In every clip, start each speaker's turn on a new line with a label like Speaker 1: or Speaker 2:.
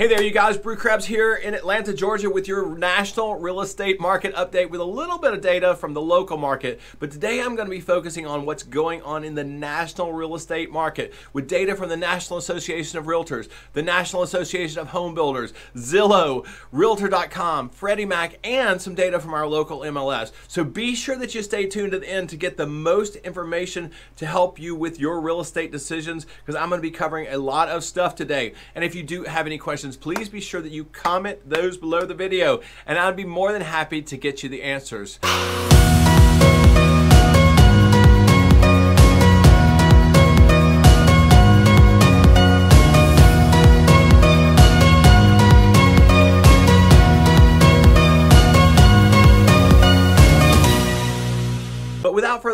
Speaker 1: Hey there, you guys. Bru Krebs here in Atlanta, Georgia, with your national real estate market update with a little bit of data from the local market. But today I'm going to be focusing on what's going on in the national real estate market with data from the National Association of Realtors, the National Association of Home Builders, Zillow, Realtor.com, Freddie Mac, and some data from our local MLS. So be sure that you stay tuned to the end to get the most information to help you with your real estate decisions because I'm going to be covering a lot of stuff today. And if you do have any questions, questions, please be sure that you comment those below the video, and I'd be more than happy to get you the answers.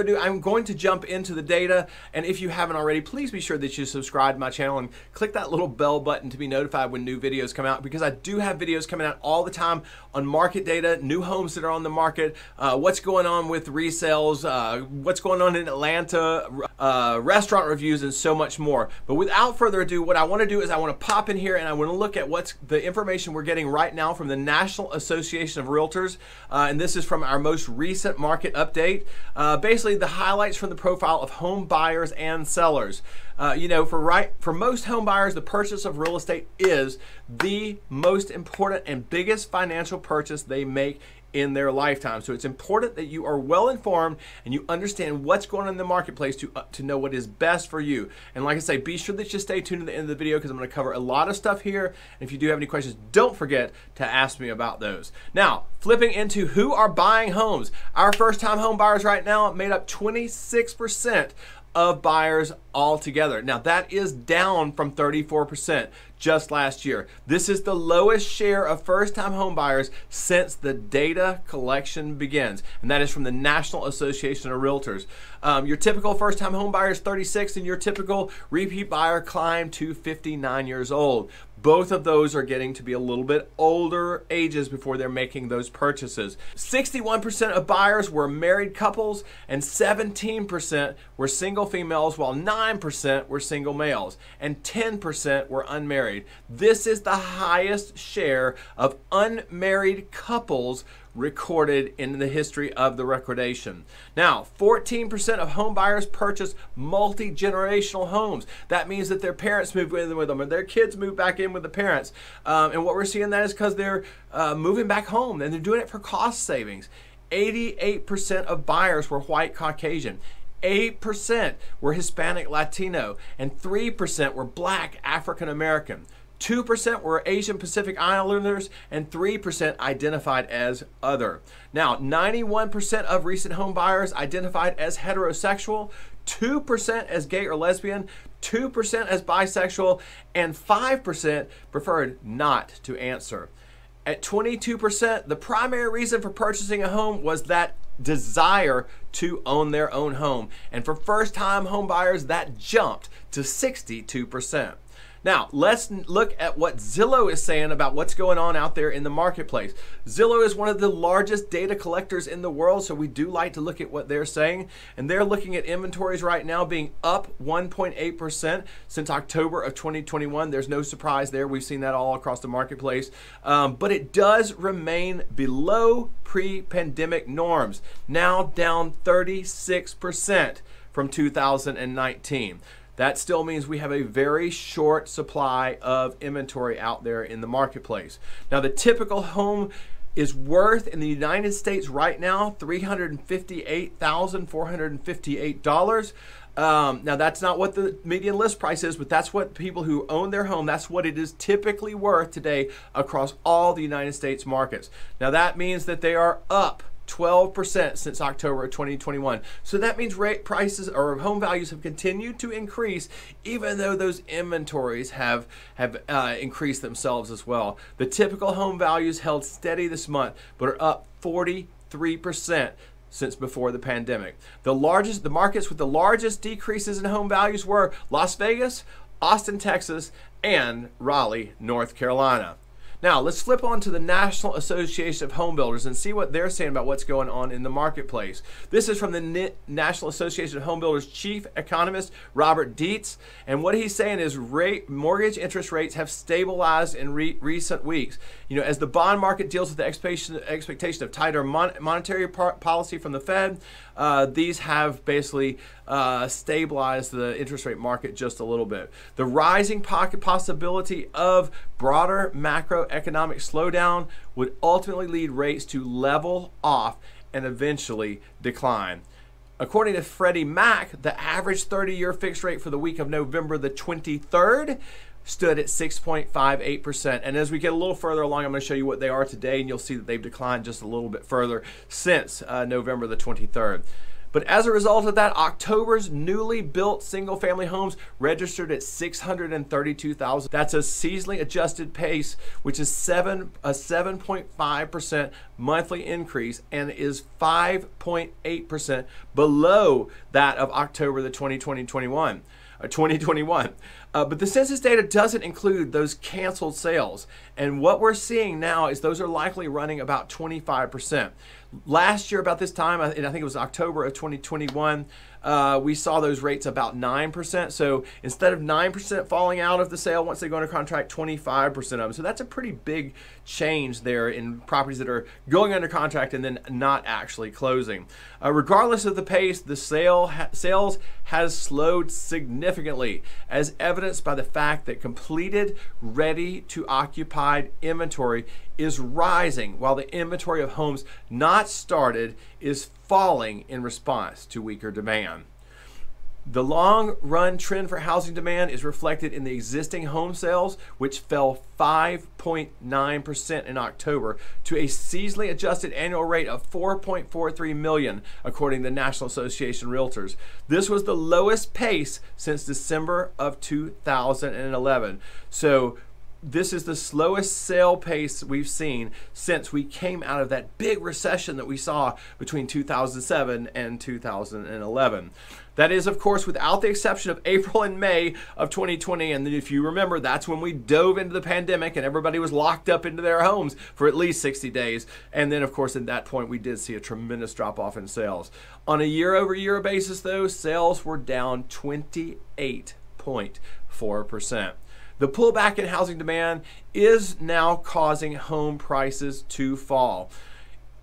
Speaker 1: Further ado, I'm going to jump into the data. And if you haven't already, please be sure that you subscribe to my channel and click that little bell button to be notified when new videos come out because I do have videos coming out all the time on market data, new homes that are on the market, uh, what's going on with resales, uh, what's going on in Atlanta, uh, restaurant reviews, and so much more. But without further ado, what I want to do is I want to pop in here and I want to look at what's the information we're getting right now from the National Association of Realtors. Uh, and this is from our most recent market update. Uh, basically, the highlights from the profile of home buyers and sellers. Uh, you know, for right for most home buyers, the purchase of real estate is the most important and biggest financial purchase they make in their lifetime. So it's important that you are well informed and you understand what's going on in the marketplace to, uh, to know what is best for you. And like I say, be sure that you stay tuned to the end of the video because I'm going to cover a lot of stuff here. And if you do have any questions, don't forget to ask me about those. Now, flipping into who are buying homes. Our first time home buyers right now made up 26% of buyers altogether. Now that is down from 34% just last year. This is the lowest share of first-time home buyers since the data collection begins, and that is from the National Association of Realtors. Um, your typical first-time home buyer is 36, and your typical repeat buyer climbed to 59 years old. Both of those are getting to be a little bit older ages before they're making those purchases. 61% of buyers were married couples and 17% were single females while 9% were single males and 10% were unmarried. This is the highest share of unmarried couples recorded in the history of the recordation. Now, 14% of home buyers purchase multi-generational homes. That means that their parents move in with them or their kids move back in with the parents. Um, and what we're seeing that is because they're uh, moving back home and they're doing it for cost savings. 88% of buyers were white Caucasian. 8% were Hispanic Latino, and 3% were black African American. 2% were Asian Pacific Islanders, and 3% identified as other. Now, 91% of recent home buyers identified as heterosexual, 2% as gay or lesbian, 2% as bisexual, and 5% preferred not to answer. At 22%, the primary reason for purchasing a home was that desire to own their own home. And for first time home buyers, that jumped to 62%. Now, let's look at what Zillow is saying about what's going on out there in the marketplace. Zillow is one of the largest data collectors in the world, so we do like to look at what they're saying. And they're looking at inventories right now being up 1.8% since October of 2021. There's no surprise there. We've seen that all across the marketplace. Um, but it does remain below pre pandemic norms, now down 36% from 2019. That still means we have a very short supply of inventory out there in the marketplace. Now, the typical home is worth in the United States right now $358,458. Um, now, that's not what the median list price is, but that's what people who own their home, that's what it is typically worth today across all the United States markets. Now, that means that they are up 12% since October of 2021. So that means rate prices or home values have continued to increase even though those inventories have, have uh, increased themselves as well. The typical home values held steady this month but are up 43% since before the pandemic. The largest the markets with the largest decreases in home values were Las Vegas, Austin, Texas, and Raleigh, North Carolina. Now, let's flip on to the National Association of Home Builders and see what they're saying about what's going on in the marketplace. This is from the National Association of Home Builders chief economist, Robert Dietz. And what he's saying is rate, mortgage interest rates have stabilized in re recent weeks. You know, as the bond market deals with the expectation, expectation of tighter mon monetary policy from the Fed, uh, these have basically uh, stabilized the interest rate market just a little bit. The rising pocket possibility of broader macroeconomic slowdown would ultimately lead rates to level off and eventually decline. According to Freddie Mac, the average 30 year fixed rate for the week of November the 23rd stood at 6.58%. And as we get a little further along, I'm going to show you what they are today, and you'll see that they've declined just a little bit further since uh, November the 23rd. But as a result of that, October's newly built single family homes registered at 632,000. That's a seasonally adjusted pace, which is seven a 7.5% monthly increase and is 5.8% below that of October the 2020-21. Uh, 2021. Uh, but the census data doesn't include those canceled sales. And what we're seeing now is those are likely running about 25%. Last year, about this time, and I think it was October of 2021, uh, we saw those rates about 9%. So instead of 9% falling out of the sale once they go under contract, 25% of them. So that's a pretty big change there in properties that are going under contract and then not actually closing. Uh, regardless of the pace, the sale ha sales has slowed significantly, as evidenced by the fact that completed, ready to occupied inventory is rising while the inventory of homes not started is falling in response to weaker demand. The long run trend for housing demand is reflected in the existing home sales, which fell 5.9% in October to a seasonally adjusted annual rate of 4.43 million, according to the National Association of Realtors. This was the lowest pace since December of 2011. So this is the slowest sale pace we've seen since we came out of that big recession that we saw between 2007 and 2011. That is, of course, without the exception of April and May of 2020. And if you remember, that's when we dove into the pandemic and everybody was locked up into their homes for at least 60 days. And then, of course, at that point, we did see a tremendous drop off in sales. On a year over year basis, though, sales were down 28.4%. The pullback in housing demand is now causing home prices to fall.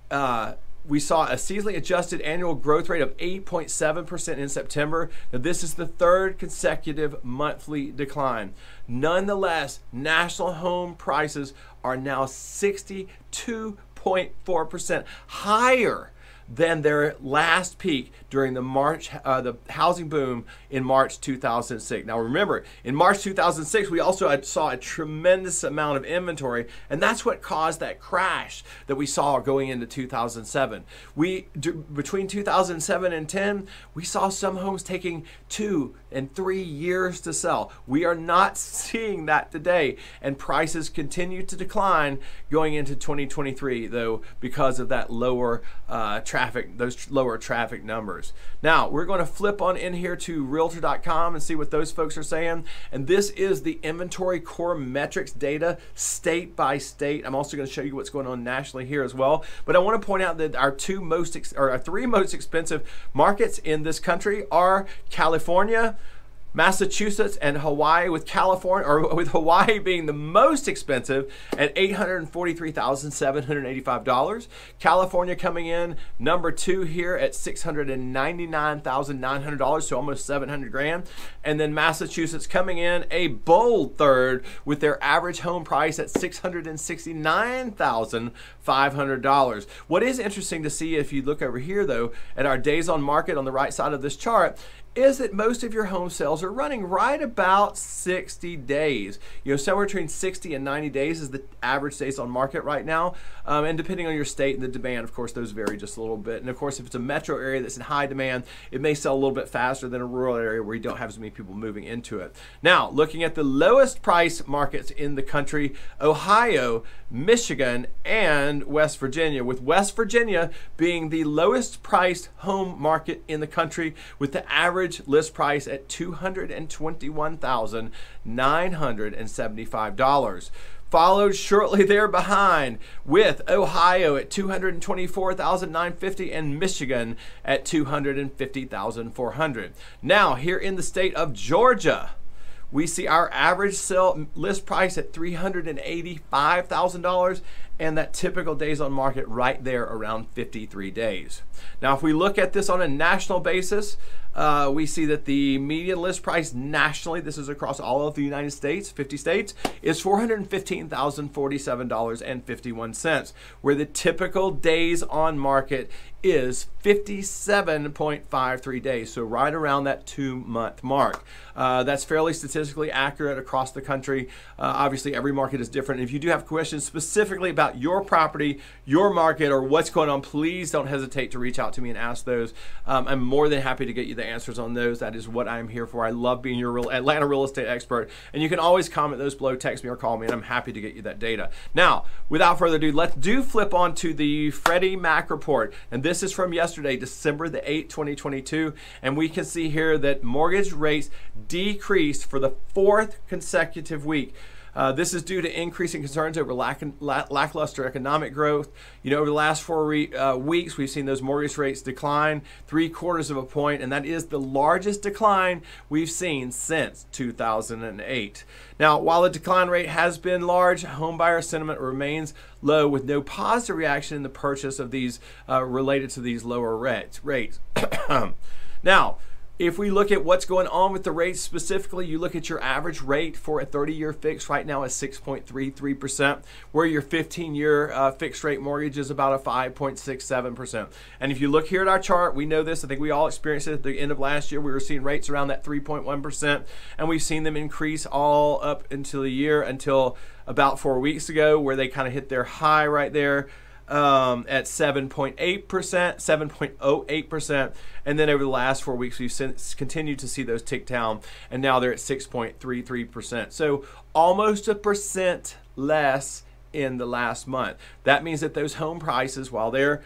Speaker 1: Uh, we saw a seasonally adjusted annual growth rate of 8.7% in September. Now, this is the third consecutive monthly decline. Nonetheless, national home prices are now 62.4% higher than their last peak during the March, uh, the housing boom in March 2006. Now remember, in March 2006, we also saw a tremendous amount of inventory, and that's what caused that crash that we saw going into 2007. We between 2007 and 10, we saw some homes taking two and three years to sell. We are not seeing that today, and prices continue to decline going into 2023, though, because of that lower uh, traffic, those lower traffic numbers. Now, we're going to flip on in here to realtor.com and see what those folks are saying. And this is the inventory core metrics data state by state. I'm also going to show you what's going on nationally here as well. But I want to point out that our two most, or our three most expensive markets in this country are California, Massachusetts and Hawaii, with California or with Hawaii being the most expensive at $843,785. California coming in number two here at $699,900, so almost 700 grand. And then Massachusetts coming in a bold third with their average home price at $669,500. What is interesting to see if you look over here though at our days on market on the right side of this chart is that most of your home sales are running right about 60 days. You know, somewhere between 60 and 90 days is the average days on market right now. Um, and depending on your state and the demand, of course, those vary just a little bit. And of course, if it's a metro area that's in high demand, it may sell a little bit faster than a rural area where you don't have as many people moving into it. Now, looking at the lowest price markets in the country, Ohio, Michigan, and West Virginia, with West Virginia being the lowest priced home market in the country with the average average list price at $221,975. followed shortly there behind with Ohio at 224,950 and Michigan at 250,400. Now, here in the state of Georgia, we see our average sale list price at $385,000 and that typical days on market right there around 53 days. Now, if we look at this on a national basis, uh, we see that the median list price nationally, this is across all of the United States, 50 states, is $415,047.51, where the typical days on market is 57.53 days, so right around that two month mark. Uh, that's fairly statistically accurate across the country. Uh, obviously, every market is different. If you do have questions specifically about your property, your market, or what's going on, please don't hesitate to reach out to me and ask those. Um, I'm more than happy to get you the answers on those. That is what I'm here for. I love being your real Atlanta real estate expert. And you can always comment those below, text me or call me, and I'm happy to get you that data. Now, without further ado, let's do flip on to the Freddie Mac report. And this is from yesterday, December the 8th, 2022. And we can see here that mortgage rates decreased for the fourth consecutive week. Uh, this is due to increasing concerns over lack, lackluster economic growth. You know, over the last four re, uh, weeks, we've seen those mortgage rates decline three quarters of a point, and that is the largest decline we've seen since 2008. Now, while the decline rate has been large, homebuyer sentiment remains low with no positive reaction in the purchase of these uh, related to these lower rates. rates. now, if we look at what's going on with the rates specifically, you look at your average rate for a 30-year fix right now is 6.33%, where your 15-year uh, fixed rate mortgage is about a 5.67%. And if you look here at our chart, we know this. I think we all experienced it at the end of last year. We were seeing rates around that 3.1%, and we've seen them increase all up until the year until about four weeks ago, where they kind of hit their high right there um, at 7.8%, 7.08%. And then over the last four weeks, we've since continued to see those tick down, and now they're at 6.33%. So almost a percent less in the last month. That means that those home prices, while they're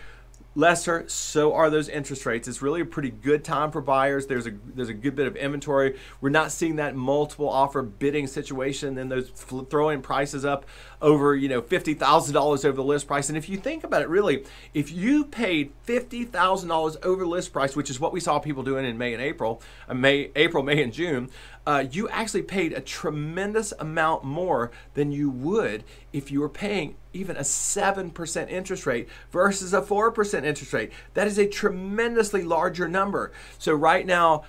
Speaker 1: lesser, so are those interest rates. It's really a pretty good time for buyers. There's a there's a good bit of inventory. We're not seeing that multiple offer bidding situation. Then those throwing prices up over you know fifty thousand dollars over the list price. And if you think about it, really, if you paid fifty thousand dollars over list price, which is what we saw people doing in May and April, uh, May, April, May and June, uh, you actually paid a tremendous amount more than you would if you were paying even a 7% interest rate versus a 4% interest rate. That is a tremendously larger number. So right now,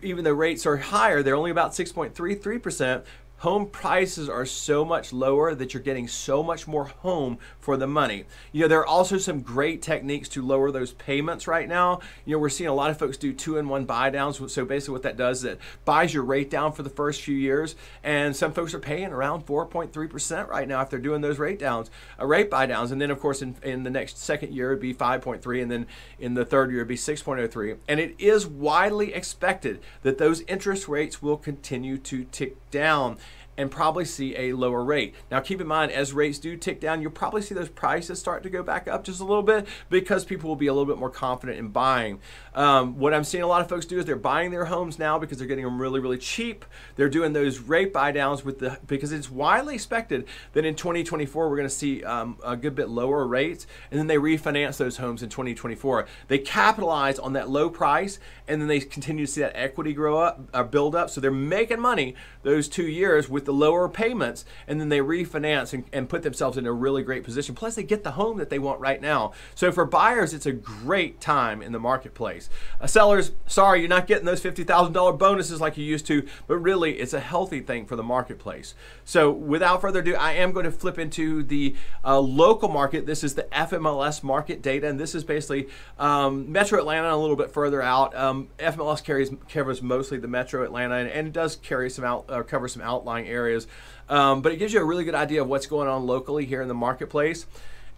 Speaker 1: even though rates are higher, they're only about 6.33%, home prices are so much lower that you're getting so much more home for the money. You know, there are also some great techniques to lower those payments right now. You know, we're seeing a lot of folks do two in one buy downs. So basically what that does is it buys your rate down for the first few years. And some folks are paying around 4.3% right now if they're doing those rate downs, uh, rate buy downs. And then of course in, in the next second year it'd be 5.3 and then in the third year it'd be 6.03. And it is widely expected that those interest rates will continue to tick down and probably see a lower rate. Now keep in mind, as rates do tick down, you'll probably see those prices start to go back up just a little bit because people will be a little bit more confident in buying. Um, what I'm seeing a lot of folks do is they're buying their homes now because they're getting them really, really cheap. They're doing those rate buy downs with the because it's widely expected that in 2024 we're going to see um, a good bit lower rates, and then they refinance those homes in 2024. They capitalize on that low price, and then they continue to see that equity grow up, uh, build up. So they're making money those two years with the lower payments, and then they refinance and, and put themselves in a really great position. Plus, they get the home that they want right now. So for buyers, it's a great time in the marketplace. Uh, sellers, sorry, you're not getting those $50,000 bonuses like you used to, but really it's a healthy thing for the marketplace. So without further ado, I am going to flip into the uh, local market. This is the FMLS market data, and this is basically um, Metro Atlanta a little bit further out. Um, FMLS carries covers mostly the Metro Atlanta, and, and it does carry some out, uh, cover some outlying areas. Um, but it gives you a really good idea of what's going on locally here in the marketplace.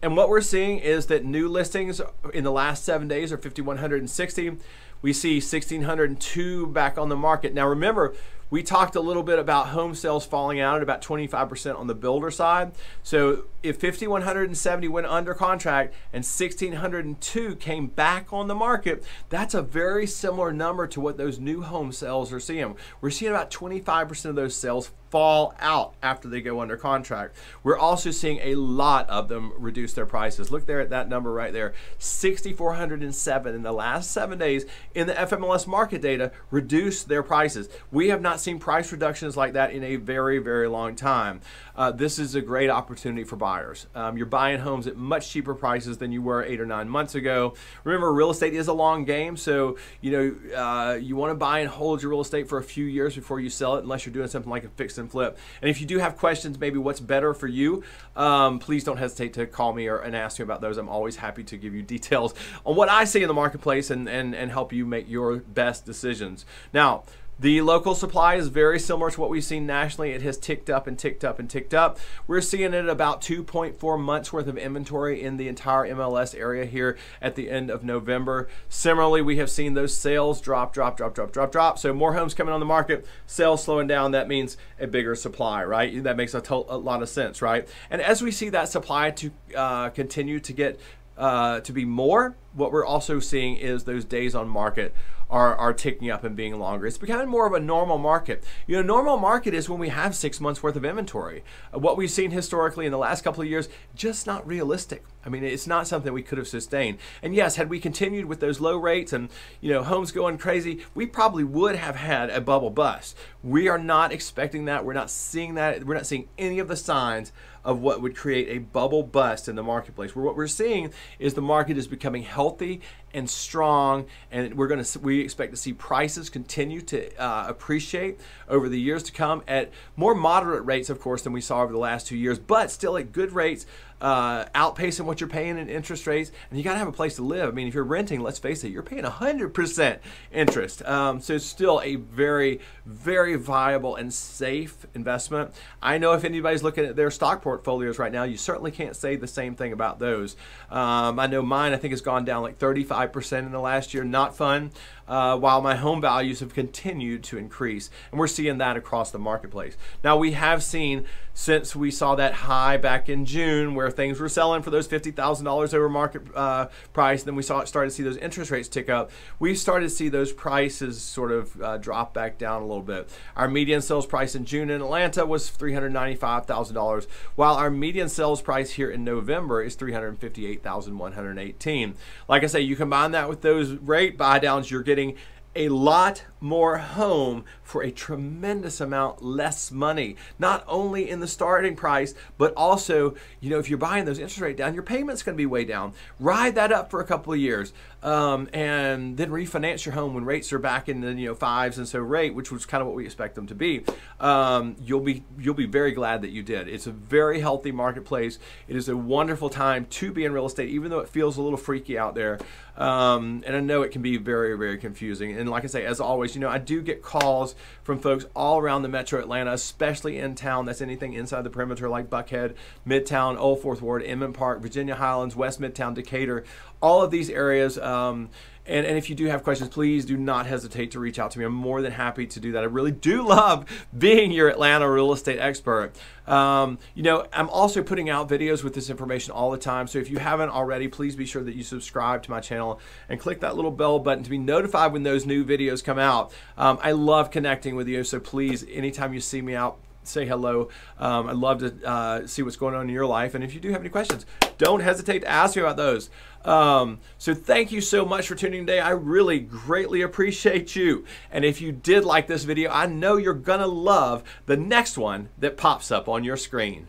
Speaker 1: And what we're seeing is that new listings in the last seven days are 5,160. We see 1,602 back on the market. Now remember, we talked a little bit about home sales falling out at about 25% on the builder side. So if 5,170 went under contract and 1,602 came back on the market, that's a very similar number to what those new home sales are seeing. We're seeing about 25% of those sales fall out after they go under contract. We're also seeing a lot of them reduce their prices. Look there at that number right there 6,407 in the last seven days in the FMLS market data reduce their prices. We have not seen price reductions like that in a very, very long time. Uh, this is a great opportunity for buyers. Um, you're buying homes at much cheaper prices than you were eight or nine months ago. Remember, real estate is a long game, so you know uh, you want to buy and hold your real estate for a few years before you sell it, unless you're doing something like a fix and flip. And if you do have questions, maybe what's better for you, um, please don't hesitate to call me or and ask me about those. I'm always happy to give you details on what I see in the marketplace and and and help you make your best decisions. Now. The local supply is very similar to what we've seen nationally. It has ticked up and ticked up and ticked up. We're seeing it about 2.4 months worth of inventory in the entire MLS area here at the end of November. Similarly, we have seen those sales drop, drop, drop, drop, drop, drop. So more homes coming on the market, sales slowing down. That means a bigger supply, right? That makes a, a lot of sense, right? And as we see that supply to uh, continue to get uh, to be more, what we're also seeing is those days on market are, are ticking up and being longer. It's becoming more of a normal market. You know, normal market is when we have six months worth of inventory. Uh, what we've seen historically in the last couple of years, just not realistic. I mean, it's not something we could have sustained. And yes, had we continued with those low rates and, you know, homes going crazy, we probably would have had a bubble bust. We are not expecting that. We're not seeing that. We're not seeing any of the signs of what would create a bubble bust in the marketplace. Where what we're seeing is the market is becoming healthy healthy and strong, and we're going to we expect to see prices continue to uh, appreciate over the years to come at more moderate rates, of course, than we saw over the last two years, but still at good rates uh, outpacing what you're paying in interest rates, and you got to have a place to live. I mean, if you're renting, let's face it, you're paying 100% interest. Um, so it's still a very, very viable and safe investment. I know if anybody's looking at their stock portfolios right now, you certainly can't say the same thing about those. Um, I know mine, I think, has gone down like 35% in the last year. Not fun uh, while my home values have continued to increase. And we're seeing that across the marketplace. Now, we have seen since we saw that high back in June where things were selling for those $50,000 over market uh, price, then we saw it started to see those interest rates tick up. We started to see those prices sort of uh, drop back down a little bit. Our median sales price in June in Atlanta was $395,000, while our median sales price here in November is 358,118. Like I say, you combine that with those rate buy downs, you're getting getting a lot more home for a tremendous amount less money. Not only in the starting price, but also, you know, if you're buying those interest rate down, your payment's going to be way down. Ride that up for a couple of years, um, and then refinance your home when rates are back in the you know fives and so rate, which was kind of what we expect them to be. Um, you'll be you'll be very glad that you did. It's a very healthy marketplace. It is a wonderful time to be in real estate, even though it feels a little freaky out there. Um, and I know it can be very very confusing. And like I say, as always you know, I do get calls from folks all around the metro Atlanta, especially in town. That's anything inside the perimeter like Buckhead, Midtown, Old Fourth Ward, Inman Park, Virginia Highlands, West Midtown, Decatur, all of these areas. Um, and, and if you do have questions, please do not hesitate to reach out to me. I'm more than happy to do that. I really do love being your Atlanta real estate expert. Um, you know, I'm also putting out videos with this information all the time. So if you haven't already, please be sure that you subscribe to my channel and click that little bell button to be notified when those new videos come out. Um, I love connecting with you. So please, anytime you see me out, say hello. Um, I'd love to uh, see what's going on in your life. And if you do have any questions, don't hesitate to ask me about those. Um, so thank you so much for tuning in today. I really greatly appreciate you. And if you did like this video, I know you're going to love the next one that pops up on your screen.